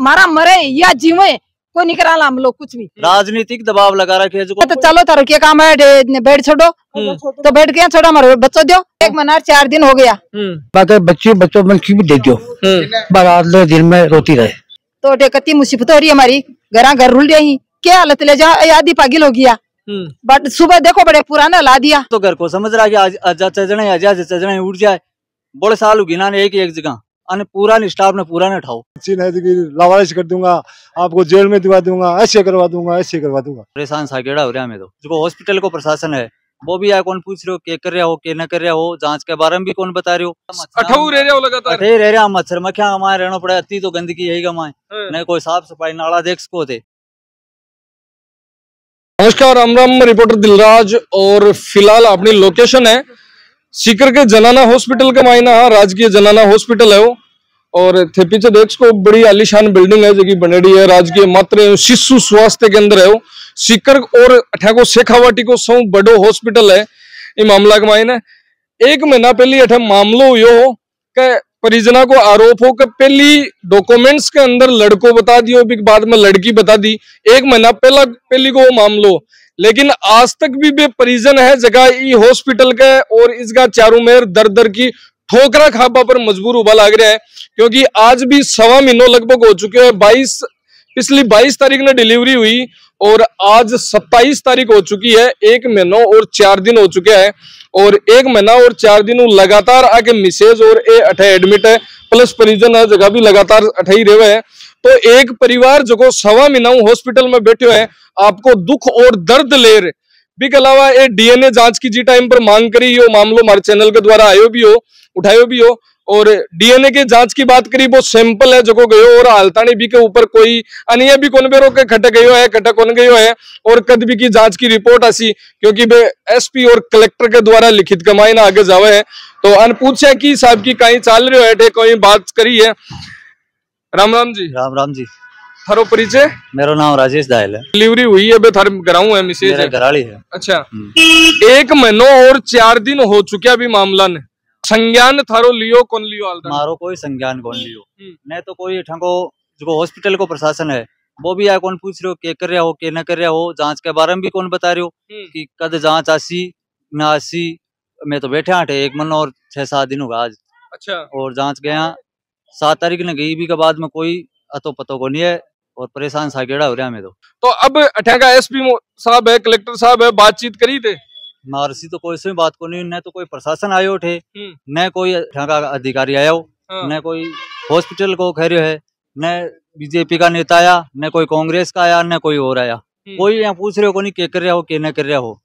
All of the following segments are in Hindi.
मारा मरे या जीवे कोई नहीं करा हम लोग कुछ भी। राजनीतिक दबाव लगा रखे है तो चलो तारो क्या काम है बेड छोड़ो। तो बेड क्या छोड़ो हमारे बच्चों दो एक महीना चार दिन हो गया। बाकी बच्ची बच्चों में की भी दे दो बारात दिन में रोती रहे। तो कती मुसीबत हो रही है हमारी। घर घर रुल रही। क्या हालत ले जा आधी पागिल हो गया। बट सुबह देखो बड़े पुराना ला दिया। तो घर को समझ रहा है कि आज आज चजने आज आज चजने उठ जाए। बड़े साल होगी ना एक एक जगह। अने पूरा ने स्टाफ ने पूरा ने उठाओ चीन है कि लावारिश कर दूँगा आपको जेल में दिवा दूँगा ऐसे करवा दूँगा ऐसे करवा दूँगा परेशान सागेड़ा हो रहा है हमें तो जो हॉस्पिटल को प्रशासन है वो भी आया कौन पूछ रहे हो के कर रहा हो के न कर रहा हो जाँच के बारे में भी कौन बता रहे हो अठाऊ रह रहे हो लगातार अठे रह रहा मच्छर मक्खियाँ हमारे रहना पड़े अति तो गंदगी यही गमाए न कोई साफ़ सफ़ाई नाला देख सको थे नमस्कार राम राम रिपोर्टर दिलराज और फ़िलहाल अपनी लोकेशन है सीकर के जनाना हॉस्पिटल के मायना हाँ राजकीय जनाना हॉस्पिटल है वो और थे पीछे देख सको बड़ी आलिशान बिल्डिंग है जो बनेडी है। राजकीय मात्र शिशु स्वास्थ्य केंद्र है वो। सीकर और अठाको शेखावाटी को सौ बड़ो हॉस्पिटल है। ये मामला के मायने एक महीना पहले अठे मामलो यो हो के परिजना को आरोप हो कि पहली डॉक्यूमेंट्स के अंदर लड़को बता दियो भी बाद में लड़की बता दी। एक महीना पहला, पहली को मामलो। लेकिन आज तक भी बे परिजन है जगह ई हॉस्पिटल के और इसका चारों मेर दर दर की ठोकरा खापा पर मजबूर उबा लाग रहा है, क्योंकि आज भी सवा महीनों लगभग हो चुके हैं बाईस, पिछली बाईस तारीख ने डिलीवरी हुई और आज सत्ताईस तारीख हो चुकी है, एक महीनों और चार दिन हो चुके हैं और एक महीना और चार दिन लगातार आके मिसेज और ए अठे एडमिट है प्लस परिजन है जगह भी लगातार अठे ही रहे हैं। तो एक परिवार जो सवा महीना हॉस्पिटल में बैठे है, आपको दुख और दर्द ले रहे भी अलावा ये डीएनए जाँच की जी टाइम पर मांग करी, यो मामलो हमारे चैनल के द्वारा आयो भी हो, उठायो भी हो, और डीएनए के जाँच की बात करी, वो सैंपल है जो को गयो, और हालतानी भी के ऊपर कोई अन्य भी कौन बेरो के खटक गयो है खटक कौन गयो है, और कद भी की जाँच की रिपोर्ट आसी, क्योंकि बे एसपी और कलेक्टर के द्वारा लिखित कमाई ना आगे जावे है। तो अन पूछे कि साहब की कहीं चाल रहे है कोई बात करी है। राम राम जी। राम राम जी। थारो परिचय मेरा नाम राजेश दायल है। डिलीवरी हुई है बे थारे घराऊ है मिसेज मेरा है। घराली है। अच्छा। हम्म। एक महीनों और चार दिन हो चुका अभी मामला ने। संज्ञान थारो लियो कौन लियो मारो कोई संज्ञान कौन लियो? हम्म। न तो कोई ठंको जो हॉस्पिटल को प्रशासन है वो भी आया कौन पूछ रहे हो के कर रहा हो के न कर रहा हो जाँच के बारे में भी कौन बता रहे हो? हम्म। कि कद जाँच आसी न आसी मैं तो बैठे आटे एक मन और छह सात दिन होगा आज। अच्छा। और जाँच गया सात तारीख ने गई भी के बाद में कोई अतो पतो को नहीं है और परेशान सागेड़ा हो रहा है तो तो अब अठाका एसपी साहब है कलेक्टर साहब है बातचीत करी थे मारसी तो कोई से बात को नहीं न तो कोई प्रशासन आयो थे हम्म। न कोई ठगा अधिकारी आयो हाँ। न कोई हॉस्पिटल को रहे है न बीजेपी का नेता आया न कोई कांग्रेस का आया न कोई और आया हम्म। कोई यहाँ पूछ रहे हो को नहीं के कर रहा हो के न कर रहा हो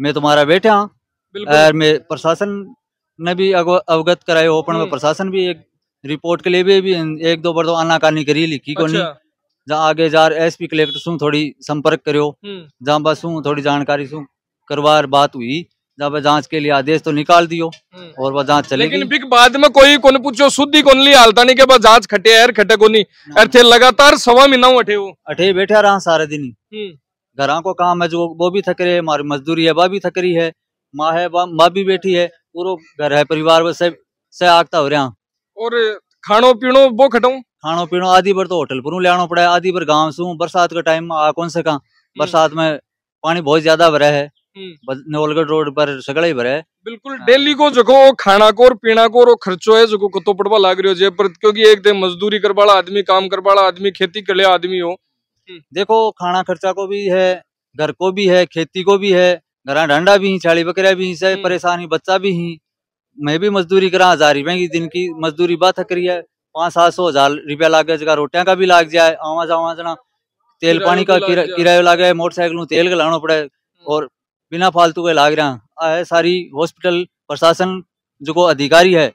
मैं तुम्हारा बैठा हाँ और मैं प्रशासन ने भी अवगत करायो हो पण हम्म। प्रशासन भी एक रिपोर्ट के लिए भी, भी एक दो बार तो आनाकानी करी लिखी को नहीं जहाँ आगे जा एसपी कलेक्टर सु थोड़ी संपर्क करियो। हम्म, जहाँ बस हूँ थोड़ी जानकारी सु करवार बात हुई। जहाँ जाँच के लिए आदेश तो निकाल दियो। हम्म। और वह जाँच चलेगी। लेकिन फिर बाद में कोई कोने पूछो शुद्धि कौन ली हालता नहीं के बाद जाँच खटे यार खटे को नहीं। थे लगातार सवा महीना अठे वो अठे बैठा रहा सारे दिन ही। हम्म, को काम है जो वो भी थक रहे हमारी मजदूरी है वह भी थक रही है। माँ है माँ भी बैठी है। पूरा घर है परिवार से आगता हो रहा। और खानो पीनो वो खटाऊ? खानो पीनो आधी बार तो होटल पर लियानो पड़ा है आधी बार गाँव सू। बरसात का टाइम आ कौन से कहा बरसात में पानी बहुत ज़्यादा भरा है। हम्म। नवलगढ़ रोड पर सगड़ा ही भरा। है बिल्कुल डेली को जो खाना को और पीना को और खर्चो है जो को कतो पड़वा लाग रही हो जे पर क्योंकि एक दिन मजदूरी कर वाला आदमी काम कर वाला आदमी खेती कर लिया आदमी हो। देखो खाना खर्चा को भी है घर को भी है खेती को भी है घर डंडा भी ही चाली बकरिया भी से हम्म। परेशानी बच्चा भी ही। मैं भी मजदूरी करा हज़ार रुपए की दिन की मजदूरी बात करी है। पाँच सात सौ हज़ार रुपया लाग जगह रोटियाँ का भी लाग जाए आवा जावा जना। तेल पानी का किराया लाग मोटरसाइकिल नु तेल गलानो पड़े। और बिना फालतू के लाग रहा है। सारी हॉस्पिटल प्रशासन जो को अधिकारी है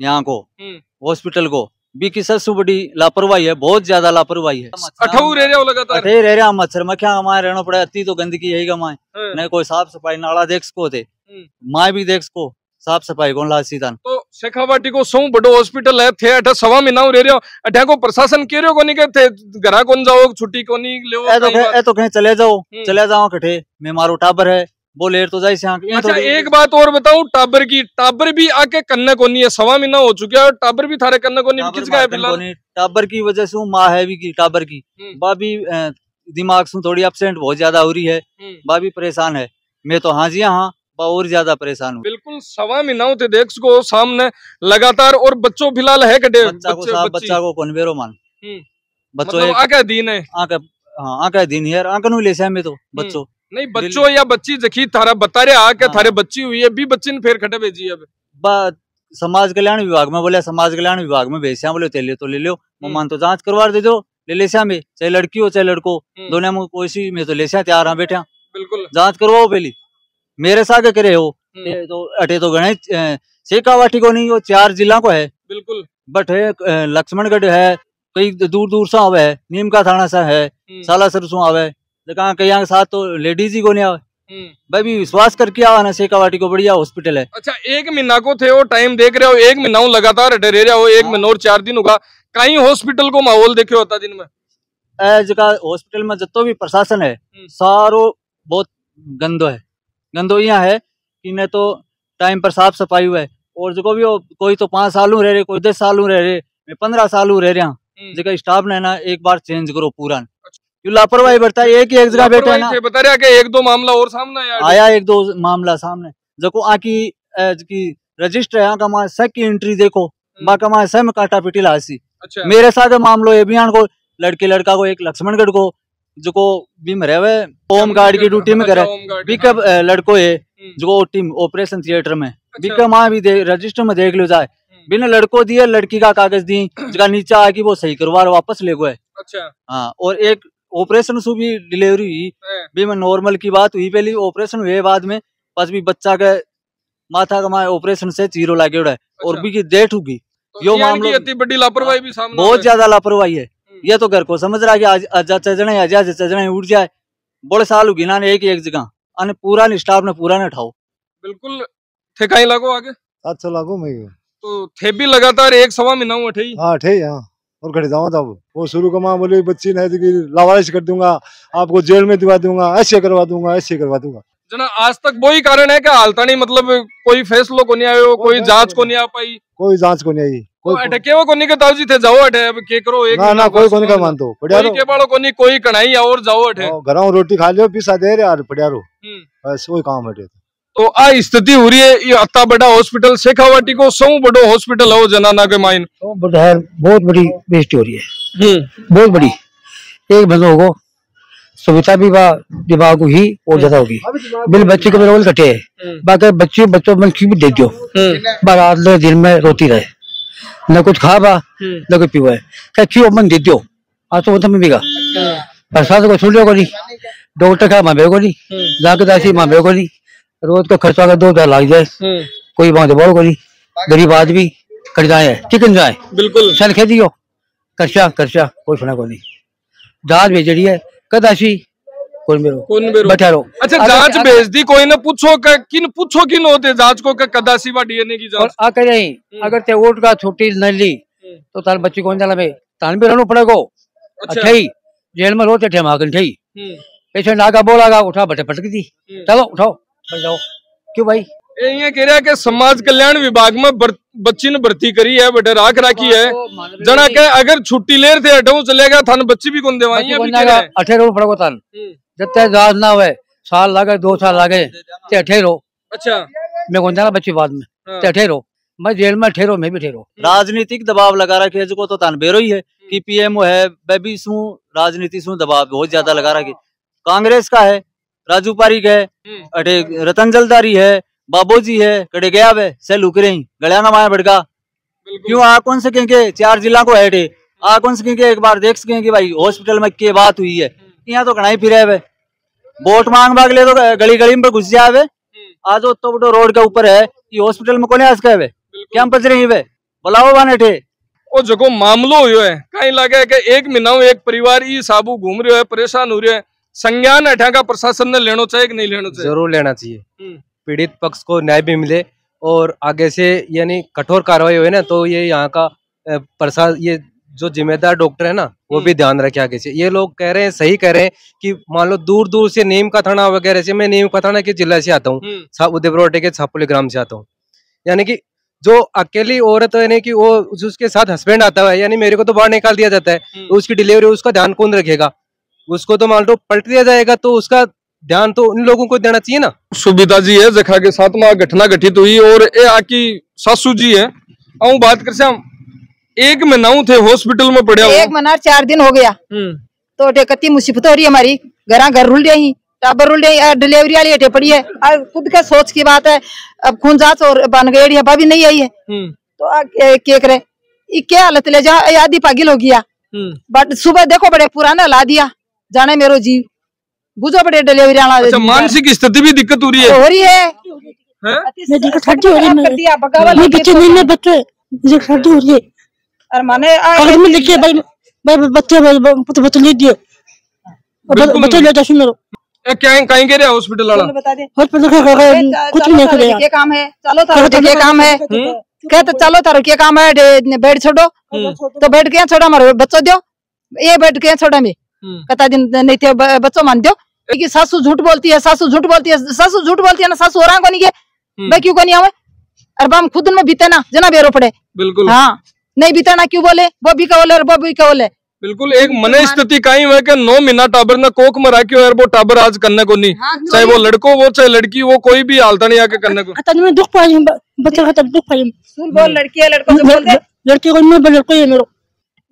यहाँ को हम्म। हॉस्पिटल को भी की सबसे बड़ी लापरवाही है बहुत ज़्यादा लापरवाही है। रह मच्छर मक्खियाँ हमारे रहना पड़े अति तो गंदगी यही गमाए हाँ। न कोई साफ़ सफ़ाई नाला देख सको थे हम्म। माए भी देख सको। साफ़ सफ़ाई कौन ला सीधन तो शेखावाटी को सौ बड़ो हॉस्पिटल है थे अठे सवा महीना रह रहे हो। अठे को प्रशासन कह रहे कोनी के थे घरा कौन जाओ छुट्टी कोनी ले ए तो ए तो कहे चले जाओ हम्म। चले जाओ कठे। मैं मारो टाबर है वो लेर तो जाए से यहाँ यहाँ अच्छा एक बात और बताऊँ टाबर की टाबर भी आके कन्ने को नहीं है सवा महीना हो चुका है और टाबर भी थारे कन्ने को नहीं टाबर किस का है फ़िलहाल कोनी, टाबर की वजह से माँ है भी की टाबर की। हम्म। बाबी दिमाग से थोड़ी अपसेंट बहुत ज़्यादा हो रही है। हम्म। बाबी परेशान है। मैं तो हाँ जी हाँ और ज़्यादा परेशान हूँ। बिल्कुल सवा महीना होते देख को सामने लगातार और बच्चों फ़िलहाल है कटे बच्चा को साहब बच्चा। को कौन बेरो मान। हम्म। बच्चों मतलब आके दीन है। आंका हाँ आंका दिन यार आंका नु ले हमें तो बच्चों। नहीं बच्चों या बच्ची जखी थारा बता रहे आके हाँ। थारे बच्ची हुई है भी बच्ची ने फिर खटे भेजी है अब। समाज कल्याण विभाग में बोले समाज कल्याण विभाग में भेजा बोले ते ले तो ले लो हम्म। मान तो जाँच करवा दे दो ले ले श्याम चाहे लड़की हो चाहे लड़को हम्म। दोनों में कोई सी में तो ले श्या तैयार हाँ बैठे बिल्कुल। जाँच करवाओ पहली। मेरे सागे करे हो। हम्म। तो अटे तो गणे शेखावाटी को नहीं वो चार जिला को है। बिल्कुल। बट है लक्ष्मणगढ़ है कई दूर दूर से आवे है नीम का थाना सा है हम्म, सालासर से आवे जहाँ कई के साथ तो लेडीज़ ही को नहीं आवे। हम्म। भाई भी विश्वास करके आवा ना शेखावाटी को बढ़िया हॉस्पिटल है। अच्छा एक महीना को थे वो टाइम देख रहे हो एक महीना लगातार हटे रह रहे हो एक हाँ। महीना और चार दिन होगा। कहीं हॉस्पिटल को माहौल देखे होता दिन में? हॉस्पिटल में जितो भी प्रशासन है हम्म। सारो बहुत गंदो है। गंदो है कि न तो टाइम पर साफ़ सफ़ाई हुआ है। और जो भी हो कोई तो पाँच साल रह रहे कोई दस साल रह रहे मैं पंद्रह सालों रह रहा हम्म। जगह स्टाफ ने ना एक बार चेंज करो पूरा। क्यों लापरवाही बढ़ता है एक ही एक जगह बैठे थे, बता रहे कि एक दो मामला और सामने आया एक दो मामला सामने। जो आकी की रजिस्टर है आका माँ सक की एंट्री देखो। बाका माँ सह में काटा पिटी लासी। अच्छा। मेरे साथ मामलो ये बयान को लड़के लड़का को एक लक्ष्मणगढ़ को जो को भी मरे हुए होम गार्ड की ड्यूटी में करे। अच्छा, भी हाँ। कब लड़को है हम्म, जो टीम ऑपरेशन थिएटर में। भी अच्छा, कब माँ भी रजिस्टर में देख लो जाए। हम्म, बिना लड़को दिए लड़की का कागज़ दी जगह नीचे आके वो सही करवा वापस ले गए। अच्छा। हाँ और एक ऑपरेशन से भी डिलीवरी हुई। भी मैं नॉर्मल की बात हुई पहले ऑपरेशन हुए बाद में बस भी बच्चा के माथा का माए ऑपरेशन से चीरो लागे उड़ा। है और अच्छा। भी की डेट होगी तो यो मामलो- बड़ी लापरवाही भी सामने बहुत ज़्यादा लापरवाही है। ये तो घर को समझ रहा है कि आज आज चजने आज आज चजने उठ जाए। बड़े साल होगी ना एक एक जगह। अने पूरा ने स्टाफ ने पूरा ने उठाओ। बिल्कुल थे कहीं लागो आगे। सौ लागू मैं। तो थे भी लगातार एक सवा महीना हुआ थे ही हाँ ठीक है। और घट जाऊँ तब। वो शुरू का माँ बोले बच्ची कि लावारिश कर दूँगा आपको जेल में दिवा दूँगा ऐसे करवा दूँगा ऐसे करवा दूँगा। जना आज तक वही कारण है कि हालता नहीं मतलब कोई फैसलो को नहीं आयो कोई जाँच को नहीं आ पाई। कोई जाँच को नहीं आई। अटके वो को नहीं के ताऊजी थे जाओ अटे अब के करो एक ना ना कोई बस कोनी का मान दो बढ़िया कोई के बाड़ो को नहीं कोई कढ़ाई और जाओ अटे घर रोटी खा लियो पिसा दे रहे यार बढ़िया हम्म। बस वही काम है तो आ स्थिति हो रही है ये अत्ता बड़ा हॉस्पिटल शेखावाटी को सौ बड़ो हॉस्पिटल है वो जनाना के माइन बहुत बड़ी बेइज्जती हो रही है हम्म बहुत बड़ी एक बंदों को सुविधा भी दिमाग को ही और ज़्यादा होगी बिल बच्चे के रोल कटे है। बाकी बच्चे बच्चों में की भी दे दो बारात दिन में रोती रहे न कुछ खा बा न कुछ पीवा है। क्या क्यों? मन दे दो आज तो वो तो मैं बिगा प्रसाद को सुन लियो को नहीं। डॉक्टर का माँ को नहीं। जाके दासी माँ को नहीं। रोज का खर्चा का दो हज़ार लाग जाए। कोई वहाँ से बोल को नहीं। गरीब आदमी कर जाए चिकन जाए। बिल्कुल। चल खे दियो करशा करशा कोई सुना को नहीं। जाँच भेजड़ी है। कदाशी कौन बेरो बैठा रहो। अच्छा जाँच भेज दी कोई ने पूछो का किन पूछो किन होते जाँच को का कदासी बा डीएनए की जाँच। आ रही अगर ते वोट का छुट्टी न ली हम्म। तो तार बच्ची कौन जाला में तान भी रहना पड़ेगा। अच्छा। अठई जेल में रोते ठे मागन ठई हम्म, पेशेंट आगा बोलागा उठा बटे पटक दी। हम्म। चलो उठाओ बैठ जाओ। क्यों भाई? ये कह रहा है कि समाज कल्याण विभाग में बच्ची ने भर्ती करी है बटे राख राखी है। जना के अगर छुट्टी लेर थे हटो चलेगा थान बच्ची भी कौन देवाई है। अठे रो पड़ेगा जब तक जाँच ना हुए साल लागे दो साल लागे ते अठे रो अच्छा। मैं कौन जाना बच्ची बाद में? हाँ। ते अठे रो मैं जेल में ठहरो मैं भी ठहरो राजनीतिक दबाव लगा रखे है जो तो तान बेरो ही है कि पीएमओ है बेबी सू राजनीति सू दबाव बहुत ज़्यादा लगा रखे कांग्रेस का है राजू पारिक है हम्म, अटे रतन जलदारी है बाबूजी है कड़े गया वे से लुक रही गलिया ना माया भड़का। बिल्कुल। क्यों आ कौन सकेंगे चार जिला को हेटे आ कौन सकेंगे एक बार देख सकेंगे भाई हॉस्पिटल में क्या बात हुई है? यहाँ तो कढ़ाई फिरे वे। वोट मांग भाग ले तो गली गली में घुस जाए वे आज तो बड़ो रोड के ऊपर है कि हॉस्पिटल में कोने आ सके वे? क्या पच रही वे? बुलाओ बाने ठे ओ जको मामलो हुयो है। कहीं लगे है कि एक महीना एक परिवार ई साबू घूम रहे है परेशान हो रहे है। संज्ञान अठा का प्रशासन ने लेना चाहिए कि नहीं लेनो चाहिए ज़रूर लेना चाहिए। हम्म, पीड़ित पक्ष को न्याय भी मिले और आगे से यानी कठोर कार्रवाई हुए ना तो ये यहाँ का प्रसाद ये जो जिम्मेदार डॉक्टर है ना वो भी ध्यान रखे आगे से। ये लोग कह रहे हैं सही कह रहे हैं कि मान लो दूर दूर से नीम का थाना वगैरह से मैं नीम का थाना के जिला से आता हूँ उदयपुर के छापुली ग्राम से आता हूँ। यानी कि जो अकेली औरत है कि वो उसके साथ हस्बैंड आता है यानी मेरे को तो बाहर निकाल दिया जाता है तो उसकी डिलीवरी उसका ध्यान कौन रखेगा? उसको तो मान लो पलट दिया जाएगा तो उसका ध्यान तो उन लोगों को देना चाहिए ना। सुविधा जी है जखा के साथ में घटना घटित हुई और ये आकी सासू जी है। आऊ बात कर एक महीना थे हॉस्पिटल में पड़ा एक महीना चार दिन हो गया। तो कति मुसीबत हो रही है हमारी। घर घर रुल रही टाबर रुल रही डिलीवरी वाली हटे पड़ी है। खुद का सोच की बात है अब खून जाँच और बन गई है भाभी नहीं आई है। तो के करे? क्या हालत ले जा आदि पागिल हो गया। बट सुबह देखो बड़े पुराना ला दिया। जाने मेरो जीव। बुझो बड़े डिलीवरी वाला अच्छा मानसिक स्थिति भी दिक्कत हो रही है। हो रही है। मैं दिक्कत हो रही है मैं बच्चे और माने कल में देखिए भाई भाई बच्चे बच्चे बच्चे ले दिए बच्चे ले जाओ मेरे ए, क्या कहीं के रहे हॉस्पिटल वाला? बता दे। हॉस्पिटल का कुछ नहीं करे क्या काम है। चलो तारो क्या काम है। कहते चलो तारो क्या काम है बेड छोड़ो। तो बेड क्या छोड़ा हमारे बच्चों दो ये बेड क्या छोड़ा मैं कता दिन नहीं थे बच्चों मान दो कि सासू झूठ बोलती है सासू झूठ बोलती है सासू झूठ बोलती है ना सासू और को नहीं है मैं क्यों को नहीं आवे अरे बाम खुद में बीते ना जना बेरो पड़े। बिल्कुल। हाँ। नहीं बीता ना क्यों बोले? वो भी का बोले और वो भी का बोले। बिल्कुल एक मन स्थिति कहीं हुआ कि नौ महीना टाबर ने कोक मरा के और वो टाबर आज करने को नहीं। हाँ, चाहे वो लड़को वो चाहे लड़की वो कोई भी हालता नहीं आके करने को। दुख पाई बच्चे का दुख पाई बोल लड़की है लड़को से बोल दे। लड़की को लड़को है मेरो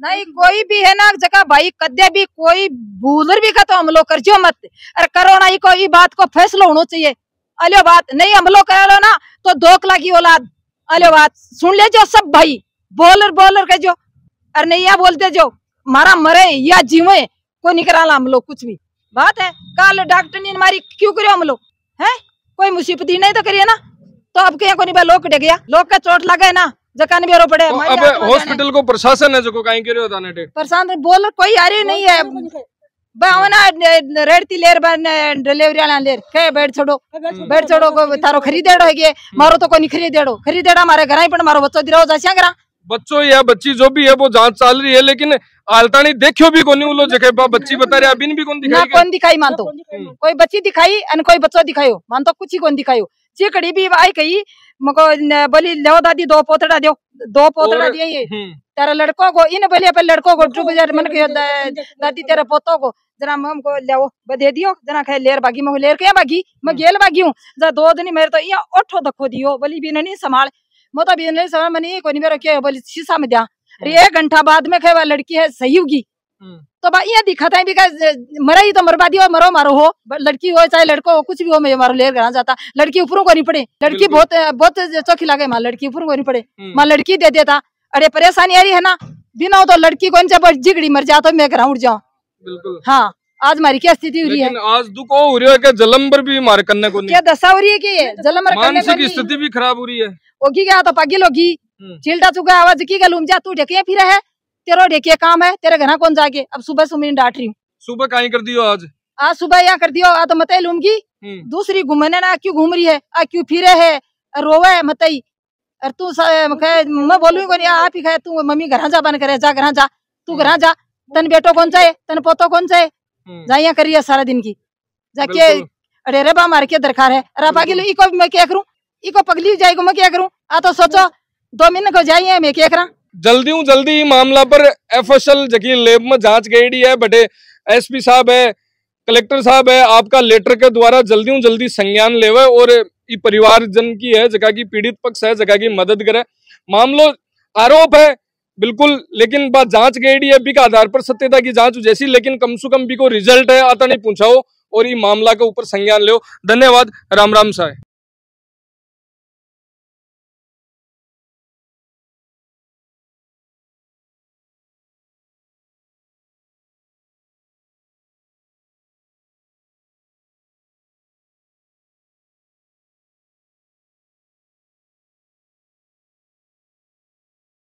नहीं कोई भी है ना जगह भाई कद्या भी कोई भूलर भी का तो हम लोग करजो मत। अरे करो ना कोई बात को फैसला होना चाहिए। अलो बात नहीं हम लोग कह लो ना तो दोक लगी औलाद। अलो बात सुन ले जो सब भाई। बोलर बोलर कह जो। अरे नहीं या बोलते जो मारा मरे या जीवे कोई नहीं करा हम लोग कुछ भी। बात है कल डॉक्टर ने मारी क्यों करो हम लोग? है? कोई मुसीबत ही नहीं तो करिए ना। तो अब क्या को नहीं लोग गया लोग का चोट लगा है ना जकान बेरो पड़े तो अब हॉस्पिटल को प्रशासन है जो कहीं के ताने टे प्रशासन बोल कोई आ रही नहीं है। बावना रेडती लेर बन डिलीवरी वाला लेर के बेड छोड़ो। बेड छोड़ो को तारो खरीदेड़ो है के मारो तो कोई नहीं खरीदेड़ो। खरीदेड़ा मारे घर ही पण मारो बच्चो दिरो जा करा। बच्चों या बच्ची जो भी है वो जाँच चल रही है लेकिन आलतानी देखियो भी कोनी उलो जगह पर बच्ची बता रहे अभी भी कौन दिखाई ना कौन दिखाई। मानतो कोई बच्ची दिखाई और कोई बच्चो दिखायो मानतो कुछ ही कौन दिखायो। चिकड़ी भी आई कही मको बोली लो दादी दो पोतड़ा दो दो पोतड़ा दिए ये। तेरा लड़कों को इन बोलिए पर लड़कों को ट्रू बाज़ार मन के दादी तेरे पोतों को जरा मम को ले दे दियो। जना खाए लेर बागी मैं लेर के बागी? मैं गेल बागी हूँ। जरा दो दिन मेरे तो ये ओठो दखो दियो। बोली भी नहीं संभाल मैं तो भी नहीं संभाल कोई नहीं मेरा क्या बोली शीशा में दिया अरे एक घंटा बाद में खाए लड़की है सही होगी। तो बा ये दिखाता है बिकॉज़ मरा ही तो मरवा दियो मरो मारो हो। लड़की हो चाहे लड़को हो कुछ भी हो मैं मारो लेर घर जाता। लड़की ऊपरों को नहीं पड़े। लड़की बहुत बहुत चौकी लगे माँ लड़की ऊपरों को नहीं पड़े। माँ लड़की दे देता। अरे परेशानी आ रही है ना बिना हो तो लड़की को जब जिगड़ी मर जाता तो मैं घर उठ जाऊँ। हाँ। आज हमारी क्या स्थिति हो रही है? आज दुख हो रही है कि जलम्बर भी मारे करने को क्या दशा हो रही है कि जलम्बर मानसिक स्थिति भी खराब हो रही है। होगी क्या तो पागिल होगी चिल्टा चुका आवाज़ की गलूम जा तू ढके फिर है तेरा ढेके काम है तेरे घर कौन जाके? अब सुबह सुमिन डांट रही हूँ। सुबह कहीं कर दियो आज? आज सुबह यहाँ कर दियो आ तो मत लूँगी। दूसरी घूमने ना क्यों घूम रही है? आ क्यों फिरे है? रोवे है मत और तू मैं बोलूँगी को नहीं आप ही खाए तू मम्मी घर जा बन करे जा घर जा। तू घर जा। तन बेटो कौन चाहे? तन पोतो कौन चाहे? जा यहाँ करिए सारा दिन की। जाके अरे रे बा मार के दरकार है। अरे पागिल इको मैं क्या करूँ? इको पगली जाएगा मैं क्या करूँ? आ तो सोचो दो मिनट को जाइए मैं क्या करा? जल्दी हूँ जल्दी मामला पर एफ़ एस एल जकी लेब में जाँच गई है बटे एसपी साहब है कलेक्टर साहब है आपका लेटर के द्वारा जल्दी हूँ जल्दी संज्ञान लेवे और ये परिवार जन की है जगह की पीड़ित पक्ष है जगह की मदद करे। मामलो आरोप है बिल्कुल, लेकिन बात जाँच गई है बी के आधार पर सत्यता की जाँच जैसी, लेकिन कम से कम बी को रिज़ल्ट है, आता नहीं पूछाओ और ये मामला के ऊपर संज्ञान लो धन्यवाद, राम राम साहब